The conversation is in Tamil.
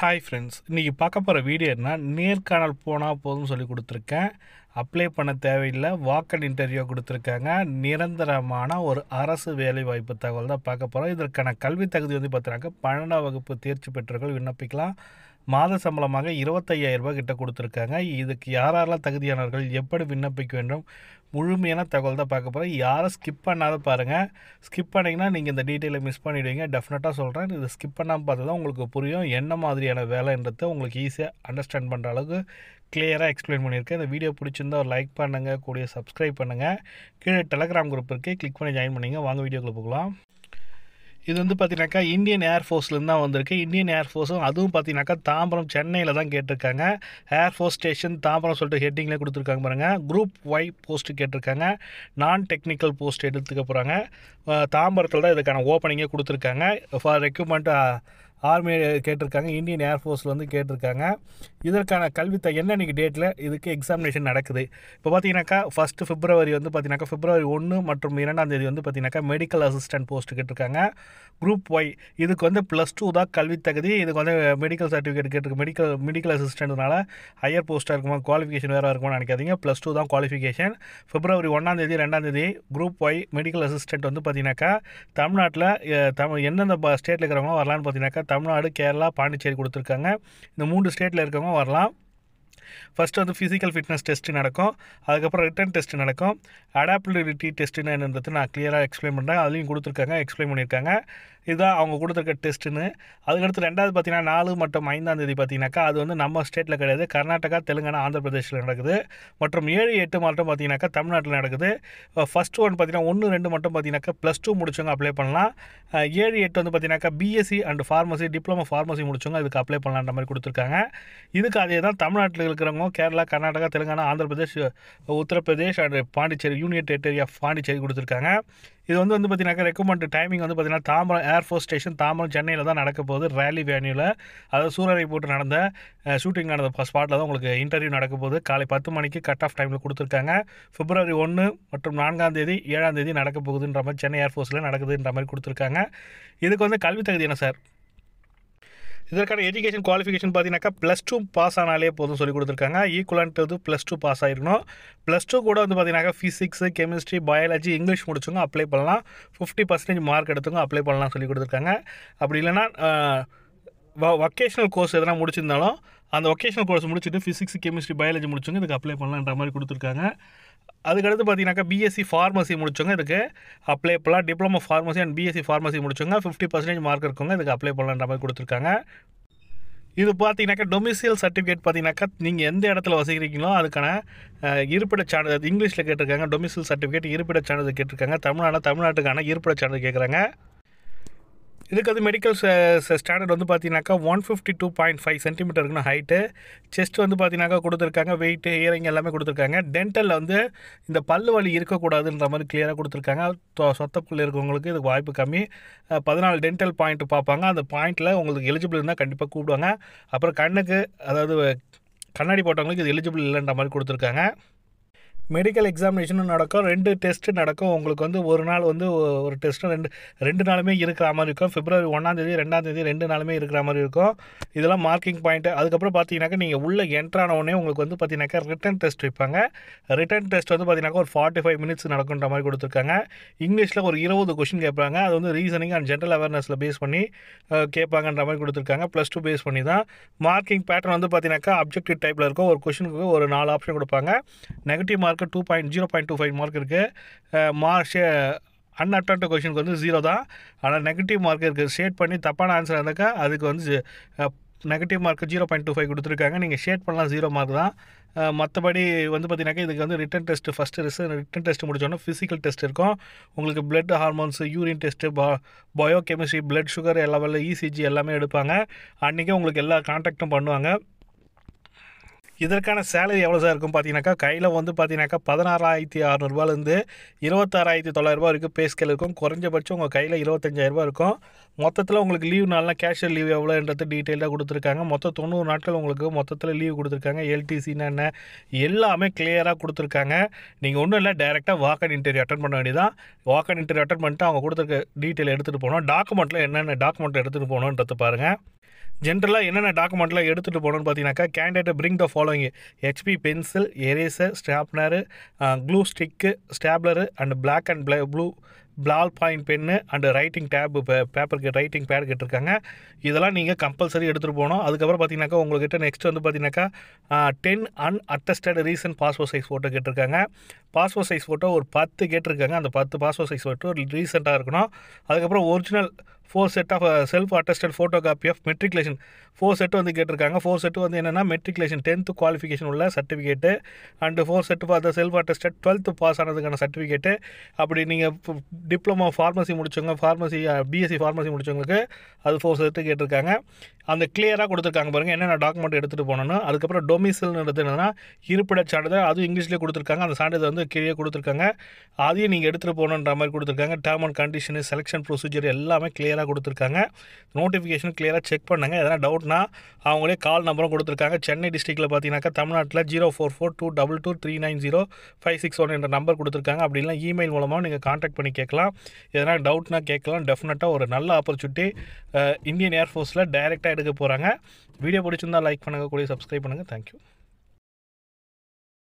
ஹாய் ஃப்ரெண்ட்ஸ் இன்றைக்கி பார்க்க போகிற வீடியோ என்ன நேர்காணல் போனால் போதும்னு சொல்லி கொடுத்துருக்கேன். அப்ளை பண்ண தேவையில்லை வாக்கன் இன்டர்வியூ கொடுத்துருக்காங்க. நிரந்தரமான ஒரு அரசு வேலை வாய்ப்பு தகவல் தான் பார்க்க போகிறோம் இதற்கான கல்வி தகுதி வந்து பார்த்தீங்கன்னாக்கா பன்னெண்டாம் வகுப்பு தேர்ச்சி பெற்றவர்கள் விண்ணப்பிக்கலாம். மாத சம்பளமாக இருபத்தையாயிரம் ரூபாய் கிட்ட கொடுத்துருக்காங்க. இதுக்கு யாரெல்லாம் தகுதியானவர்கள் எப்படி விண்ணப்பிக்க வேண்டும் முழுமையான தகவல் தான் பார்க்க போகிறோம் யாரும் ஸ்கிப் பண்ணாத பாருங்கள் ஸ்கிப் பண்ணிங்கன்னா நீங்கள் இந்த டீட்டெயிலை மிஸ் பண்ணிவிடுவீங்க டெஃபினட்டாக சொல்கிறேன் இது ஸ்கிப் பண்ணாமல் பார்த்தா தான் உங்களுக்கு புரியும். என்ன மாதிரியான வேலைன்றதை உங்களுக்கு ஈஸியாக அண்டர்ஸ்டாண்ட் பண்ணுற அளவுக்கு கிளியராக எக்ஸ்பிளைன் பண்ணியிருக்கேன். இந்த வீடியோ பிடிச்சிருந்தா ஒரு லைக் பண்ணுங்கள் கூடிய சப்ஸ்கிரைப் பண்ணுங்கள் கீழே டெலகிராம் குரூப் இருக்குது கிளிக் பண்ணி ஜாயின் பண்ணிங்க. வாங்க வீடியோக்குள்ளே போகலாம். இது வந்து பார்த்தீங்கன்னாக்கா இந்தியன் ஏர்ஃபோர்ஸ்லேருந்து தான் வந்திருக்கு. இந்தியன் ஏர்ஃபோர்ஸும் அதுவும் பார்த்தீங்கன்னாக்கா தாம்பரம் சென்னையில் தான் கேட்டிருக்காங்க. ஏர்ஃபோர்ஸ் ஸ்டேஷன் தாம்பரம் சொல்லிட்டு ஹெட்டிங்கில் கொடுத்துருக்காங்க பாருங்கள் குரூப் ஒய் போஸ்ட்டு கேட்டிருக்காங்க. நான் டெக்னிக்கல் போஸ்ட் எடுத்துக்க போகிறாங்க தாம்பரத்தில் தான் இதுக்கான ஓப்பனிங்கே கொடுத்துருக்காங்க. ஃபார் ரெக்யூப்மெண்ட் ஆர்மி கேட்டிருக்காங்க இந்தியன் ஏர்ஃபோர்ஸில் வந்து கேட்டிருக்காங்க. இதற்கான கல்வி த டேட்டில் இதுக்கு எக்ஸாமினேஷன் நடக்குது. இப்போ பார்த்தீங்கன்னாக்கா ஃபஸ்ட்டு பிப்ரவரி வந்து பார்த்தீங்கன்னாக்கா பிப்ரவரி ஒன்று மற்றும் இரண்டாம் தேதி வந்து பார்த்தீங்கன்னாக்கா மெடிக்கல் அசிஸ்டன்ட் போஸ்ட் கேட்டிருக்காங்க. குரூப் ஒய் இதுக்கு வந்து ப்ளஸ் டூ தான் கல்வி தகுதி. இதுக்கு வந்து மெடிக்கல் சர்டிஃபிகேட் கேட்டிருக்கு. மெடிக்கல் மெடிக்கல் அசிஸ்டன்ட்னால ஹையர் போஸ்ட்டாக இருக்குமா குவாலிஃபிகேஷன் வேறு இருக்குமா நினைக்காதீங்க. ப்ளஸ் டூ தான் குவாலிஃபிகேஷன் பிப்ரவரி ஒன்றாம் தேதி ரெண்டாம் தேதி குரூப் ஒய் மெடிக்கல் அசிஸ்டன்ட் வந்து பார்த்தீங்கன்னாக்கா தமிழ்நாட்டில் தமிழ் எந்தெந்த ஸ்டேட்டில் இருக்கிறவங்க வரலான்னு பார்த்தீங்கன்னாக்கா தமிழ்நாடு கேரளா பாண்டிச்சேரி கொடுத்துருக்காங்க. இந்த மூன்று ஸ்டேட்டில் இருக்கவங்க வரலாம். ஃபஸ்ட்டு வந்து ஃபிசிக்கல் ஃபிட்னஸ் டெஸ்ட்டு நடக்கும். அதுக்கப்புறம் ரிட்டன் டெஸ்ட்டு நடக்கும். அடாப்டபிலிட்டி டெஸ்ட்டுன்னு என்னன்றது நான் கிளியராக எக்ஸ்பிளைன் பண்ணுறேன் அதுலேயும் கொடுத்துருக்காங்க எக்ஸ்பிளைன் பண்ணியிருக்காங்க. இதுதான் அவங்க கொடுத்துருக்க டெஸ்ட்டுன்னு. அதுக்கடுத்து ரெண்டாவது பார்த்தீங்கன்னா நாலு மற்றும் ஐந்தாம் தேதி பார்த்தீங்கன்னாக்கா அது வந்து நம்ம ஸ்டேட்டில் கிடையாது. கர்நாடகா தெலுங்கானா ஆந்திர பிரதேஷில் நடக்குது. மற்றும் ஏழு எட்டு மட்டும் பார்த்தீங்கன்னாக்கா தமிழ்நாட்டில் நடக்குது. ஃபஸ்ட் ஒன் பார்த்தீங்கன்னா ஒன்று ரெண்டு மட்டும் பார்த்தீங்கன்னாக்கா ப்ளஸ் டூ முடிச்சவங்க அப்ளை பண்ணலாம். ஏழு எட்டு வந்து பார்த்தீங்கன்னாக்கா BSc and pharmacy diploma pharmacy முடிச்சவங்க இதுக்கு அப்ளை பண்ணலான்ற மாதிரி கொடுத்துருக்காங்க. இதுக்கு அதே தான் தமிழ்நாட்டில் இருக்கிறவங்க Kerala Karnataka Telangana Andhra Pradesh Uttar Pradesh and Pondicherry union territory of Pondicherry கொடுத்துருக்காங்க. இது வந்து வந்து பார்த்தீங்கன்னா ரெக்கமெண்ட் டைமிங் வந்து பார்த்தீங்கன்னா தாம்பரம் ஏர்ஃபோர்ஸ் ஸ்டேஷன் தாம்பரம் சென்னையில் தான் நடக்க போகுது. ரேலி வேன்யூவில் அதாவது சூரரை போட்டு நடந்த ஷூட்டிங் நடந்த ஸ்பாட்டில் தான் உங்களுக்கு இன்டர்வியூ நடக்க போகுது. காலை பத்து மணிக்கு கட் ஆஃப் டைமில் கொடுத்துருக்காங்க. பிப்ரவரி ஒன்று மற்றும் நான்காம் தேதி ஏழாம் தேதி நடக்க போகுதுன்ற மாதிரி சென்னை ஏர்ஃபோர்ஸில் நடக்குதுன்ற மாதிரி கொடுத்துருக்காங்க. இதுக்கு வந்து கல்வி தகுதி என்ன சார் இதற்கான எஜுகேஷன் குவாலிஃபிகேஷன் பார்த்தீங்கன்னாக்கா ப்ளஸ் டூ பாஸ் ஆனாலே போதும் சொல்லி கொடுத்துருக்காங்க. ஈக்குவலான்ட்டு வந்து ப்ளஸ் டூ பாஸ் ஆகிருக்கணும் ப்ளஸ் டூ கூட வந்து பார்த்தீங்கன்னாக்கா ஃபிசிக்ஸு கெமிஸ்ட்ரி பயாலஜி இங்கிலீஷ் முடிச்சவங்க அப்ளை பண்ணலாம். ஃபிஃப்டி பர்சன்டேஜ் மார்க் எடுத்தவங்க அப்ளை பண்ணலாம் சொல்லி கொடுத்துருக்காங்க. அப்படி இல்லைன்னா வொக்கேஷனல் கோர்ஸ் எதனா முடிச்சிருந்தாலும் அந்த ஒகேஷனல் கோர்ஸ் முடிச்சுட்டு ஃபிசிக்ஸ் கெமிஸ்ட்ரி பயாலஜி முடிச்சவங்க இதுக்கு அப்ளை பண்ணலான்ற மாதிரி கொடுத்துருக்காங்க. அதுக்கடுத்து பார்த்தீங்கன்னாக்கா பிஎஸ்சி ஃபார்மசி முடிச்சவங்க இதுக்கு அப்ளை பண்ணலாம். Diploma pharmacy and BSc pharmacy முடிச்சவங்க ஃபிஃப்டி பர்சன்டேஜ் மார்க் இருக்கவங்க இதுக்கு அப்ளை பண்ணலான்ற மாதிரி கொடுத்துருக்காங்க. இது பார்த்தீங்கன்னாக்கா டொமிசியல் சர்டிஃபிகேட் பார்த்தீங்கன்னாக்கா நீங்கள் எந்த இடத்துல வசிக்கிறீங்களோ அதுக்கான இருப்பிட சான்றிதழ் இங்கிலீஷில் கேட்டிருக்காங்க டொமிசியல் சர்டிஃபிகேட் இருப்பிட சான்றிதழ் கேட்டிருக்காங்க. தமிழ்நாடு தமிழ்நாட்டுக்கான இருப்பிட சான்றிதழ் கேட்குறாங்க. இதுக்கு அது மெடிக்கல் ஸ்டாண்டர்ட் வந்து பார்த்தீங்கன்னாக்கா one fifty two point five centimetre இருக்கணும் ஹைட்டு செஸ்ட் வந்து பார்த்தீங்கன்னாக்கா கொடுத்துருக்காங்க வெயிட்டு இயரிங் எல்லாமே கொடுத்துருக்காங்க. டென்டலில் வந்து இந்த பல்லு வலி இருக்கக்கூடாதுன்ற மாதிரி கிளியராக கொடுத்துருக்காங்க. சொத்தக்குள்ளே இருக்கவங்களுக்கு இதுக்கு வாய்ப்பு கம்மி. பதினாலு டென்டல் பாயிண்ட் பார்ப்பாங்க. அந்த பாயிண்ட்டில் உங்களுக்கு எலிஜிபிள் இருந்தால் கண்டிப்பாக கூப்பிடுவாங்க. அப்புறம் கண்ணுக்கு அதாவது கண்ணாடி போட்டவங்களுக்கு இது எலிஜிபிள் இல்லைன்ற மாதிரி கொடுத்துருக்காங்க. மெடிக்கல் எக்ஸாமினேஷனும் நடக்கும் ரெண்டு டெஸ்ட்டு நடக்கும். உங்களுக்கு வந்து ஒரு நாள் வந்து ஒரு டெஸ்ட்டு ரெண்டு ரெண்டு நாளுமே இருக்கிற மாதிரி இருக்கும். பிப்ரவரி ஒன்றாந்தேதி ரெண்டாந்தேதி ரெண்டு நாளுமே இருக்கிற மாதிரி இருக்கும். இதெல்லாம் மார்க்கிங் பாயிண்ட்டு அதுக்கப்புறம் பார்த்தீங்கன்னாக்கா நீங்கள் உள்ளே என்ட்ரான உடனே உங்களுக்கு வந்து பார்த்தீங்கன்னாக்கா ரிட்டன் டெஸ்ட் வைப்பாங்க. ரிட்டன் டெஸ்ட் வந்து பார்த்தீங்கன்னாக்கா ஒரு ஃபார்ட்டி ஃபைவ் மினிட்ஸ் நடக்குன்ற மாதிரி கொடுத்துருக்காங்க. இங்கிலீஷில் ஒரு இருபது கொஷின் கேட்பாங்க. அது வந்து ரீசனிங் அண்ட் ஜென்ரல் அவேர்னஸில் பேஸ் பண்ணி கேட்பாங்கன்ற மாதிரி கொடுத்துருக்காங்க. ப்ளஸ் டூ பேஸ் பண்ணி தான். மார்க்கிங் பேட்டர்ன் வந்து பார்த்தீங்கன்னாக்கா அப்ஜெக்டிவ் டைப்பில் இருக்கும். ஒரு கொஷினுக்கு ஒரு நாலு ஆப்ஷன் கொடுப்பாங்க. Negative mark mark two point zero point two five mark இருக்குது மார்க் அன்அட்டன்ட் கொஷனுக்கு வந்து ஜீரோ தான். ஆனால் நெகட்டிவ் மார்க் இருக்குது ஷேட் பண்ணி தப்பான ஆன்சர் இருந்தாக்கா அதுக்கு வந்து negative mark zero point two five கொடுத்துருக்காங்க. நீங்கள் ஷேட் பண்ணலாம் ஜீரோ மார்க் தான். மற்றபடி வந்து பார்த்தீங்கன்னாக்கா இதுக்கு வந்து ரிட்டன் டெஸ்ட்டு ஃபஸ்ட்டு ரிஸ் ரிட்டன் டெஸ்ட் முடிச்சோன்னா ஃபிசிக்கல் டெஸ்ட் இருக்கும். உங்களுக்கு பிளட் ஹார்மோன்ஸ் யூரின் டெஸ்ட்டு பா பயோ கெமிஸ்ட்ரி பிளட் சுகர் எல்லா வேலை இசிஜி எல்லாமே எடுப்பாங்க. அன்றைக்கே உங்களுக்கு எல்லா கான்டாக்டும் பண்ணுவாங்க. இதற்கான சேலரி எவ்வளோ சார் இருக்கும் பார்த்தீங்கன்னாக்கா கையில் வந்து பார்த்தீங்கன்னாக்கா பதினாறாயிரத்தி அறநூறுபாலேருந்து இருபத்தாறாயிரத்தி தொள்ளாயிரரூபா வரைக்கும் பே ஸ்கேல் இருக்கும். குறைஞ்சபட்சம் உங்கள் கையில் இருபத்தஞ்சாயிரரூபா இருக்கும். மொத்தத்தில் உங்களுக்கு லீவ் நாள்லாம் கேஷுவல் லீவ் எவ்வளோன்றது டீட்டெயிலாக கொடுத்துருக்காங்க. மொத்தம் தொண்ணூறு நாட்கள் உங்களுக்கு மொத்தத்தில் லீவ் கொடுத்துருக்காங்க. எல்டிசின்னு என்ன எல்லாமே கிளியராக கொடுத்துருக்காங்க. நீங்கள் ஒன்றும் இல்லை டேரெக்டாக வாக்கன் இன்டர்வியூ அட்டன் பண்ண வேண்டியதான் வாக்கன் இன்டர்வியூ அட்டன் பண்ணிட்டு அவங்க கொடுத்துருக்க டீட்டெயில் எடுத்துகிட்டு போகணும். டாக்குமெண்ட்டில் என்னென்ன டாக்குமெண்ட் எடுத்துகிட்டு போகணுன்றது பாருங்கள் ஜென்ரலாக என்னென்ன டாக்குமெண்ட்லாம் எடுத்துகிட்டு போகணும்னு பார்த்தீங்கன்னாக்கா candidate bring the following HB pencil eraser stapler glue stick stapler and black and blue ball point pen and writing tape பேப்பருக்கு ரைட்டிங் பேட் கேட்டிருக்காங்க. இதெல்லாம் நீங்கள் கம்பல்சரி எடுத்துகிட்டு போகணும். அதுக்கப்புறம் பார்த்தீங்கன்னாக்கா உங்கள்கிட்ட நெக்ஸ்ட் வந்து பார்த்தீங்கன்னாக்கா ten un attested recent passport size photo கேட்டிருக்காங்க. பாஸ்போர்ட் சைஸ் ஃபோட்டோ ஒரு பத்து கேட்டிருக்காங்க. அந்த பத்து பாஸ்போர்ட் சைஸ் ஃபோட்டோ ரீசெண்டாக இருக்கணும். அதுக்கப்புறம் original four set of self attested photo copy of matriculation four set வந்து கேட்டிருக்காங்க. ஃபோர் செட்டு வந்து என்னென்னா மெட்ரிகுலேஷன் டென்த்து குவாலிஃபிகேஷன் உள்ள சர்டிஃபிகேட்டு அண்டு ஃபோர் செட்டு பார்த்தா செல்ஃப் அட்டஸ்டட் டுவெல்த்து பாஸ் ஆனதுக்கான சர்டிஃபிகேட்டு அப்படி நீங்கள் டிப்ளமோ ஃபார்மசி முடிச்சவங்க ஃபார்மசி பிஎஸ்சி ஃபார்மசி முடிச்சவங்களுக்கு அது ஃபோர் செட்டு கேட்டிருக்காங்க. அந்த கிளியராக கொடுத்துருக்காங்க பாருங்கள் என்னென்ன டாக்குமெண்ட் எடுத்துகிட்டு போனோன்னு அதுக்கப்புறம் டொமிசில்ன்றது என்னென்னா இருப்பிடச் சான்றிதழ் அதுவும் இங்கிலீஷ்லேயே கொடுத்துருக்காங்க. அந்த சான்றிதழ் வந்து கீழே கொடுத்துருக்காங்க. அதையும் நீங்கள் எடுத்துகிட்டு போகணுன்ற மாதிரி கொடுத்துருக்காங்க. Term and condition selection procedure எல்லாமே கிளியராக கொடுத்துருக்காங்க. நோட்டிஃபிகேஷன் கிளியராக செக் பண்ணுங்க. எதனா டவுட்னா அவங்களே கால் நம்பரும் கொடுத்துருக்காங்க. சென்னை டிஸ்ட்ரிக்ட்டில் பார்த்தீங்கன்னாக்கா தமிழ்நாட்டில் zero four four two double two three nine zero five six one என்ற நம்பர் கொடுத்துருக்காங்க. அப்படி இமெயில் மூலமாக நீங்கள் காண்டாக்ட் பண்ணி கேட்கலாம். எதனா டவுட்னா கேட்கலாம். டெஃபினட்டாக ஒரு நல்ல ஆப்பர்ச்சுனிட்டி இந்தியன் ஏர்ஃபோர்ஸில் டைரெக்டாக எடுக்க போகிறாங்க வீடியோ பிடிச்சிருந்தால் லைக் பண்ணுங்கள் கூட சப்ஸ்கிரைப் பண்ணுங்கள் தேங்க்யூ